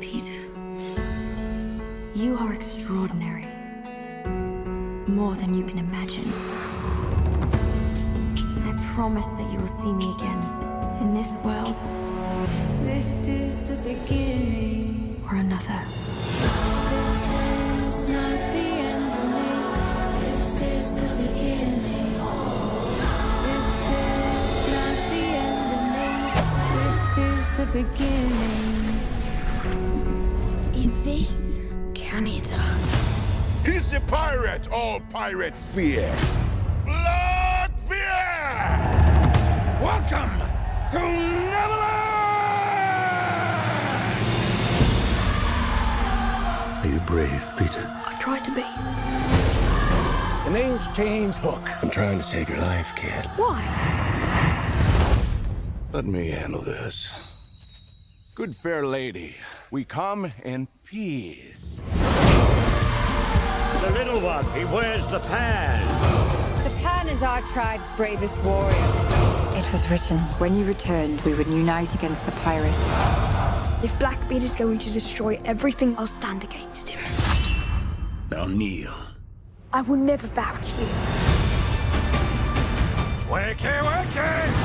Peter, you are extraordinary. More than you can imagine. I promise that you will see me again. In this world. This is the beginning. Or another. This is not the end of me. This is the beginning. This is not the end of me. This is the beginning. Is this Canada? He's the pirate all pirates fear. Blood fear! Welcome to Neverland! Are you brave, Peter? I try to be. The name's James Hook. I'm trying to save your life, kid. Why? Let me handle this. Good fair lady, we come in peace. The little one, he wears the pan. The Pan is our tribe's bravest warrior. It was written, when you returned, we would unite against the pirates. If Blackbeard is going to destroy everything, I'll stand against him. Now kneel. I will never bow to you. Wakey, wakey!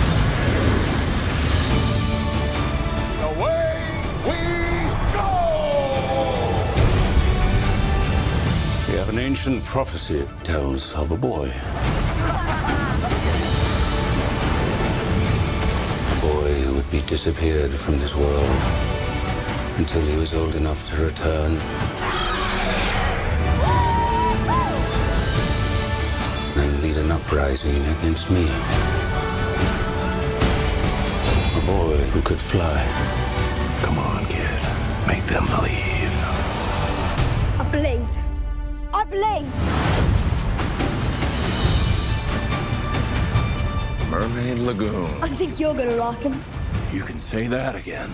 An ancient prophecy. Tells of a boy. A boy who would be disappeared from this world until he was old enough to return. And lead an uprising against me. A boy who could fly. Come on, kid. Make them believe. Believe. Mermaid Lagoon. I think you're gonna rock him. You can say that again.